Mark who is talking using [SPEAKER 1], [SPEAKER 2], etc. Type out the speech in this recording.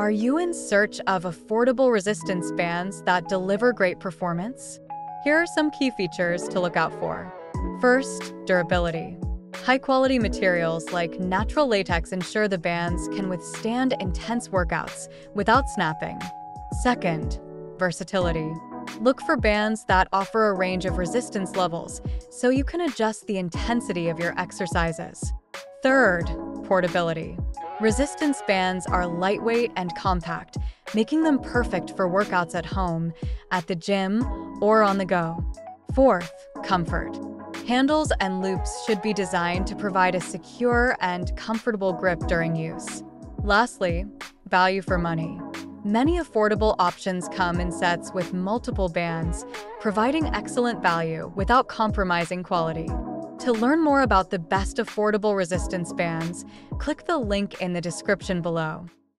[SPEAKER 1] Are you in search of affordable resistance bands that deliver great performance? Here are some key features to look out for. First, durability. High-quality materials like natural latex ensure the bands can withstand intense workouts without snapping. Second, versatility. Look for bands that offer a range of resistance levels so you can adjust the intensity of your exercises. Third, portability. Resistance bands are lightweight and compact, making them perfect for workouts at home, at the gym, or on the go. Fourth, comfort. Handles and loops should be designed to provide a secure and comfortable grip during use. Lastly, value for money. Many affordable options come in sets with multiple bands, providing excellent value without compromising quality. To learn more about the best affordable resistance bands, click the link in the description below.